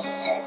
Washington.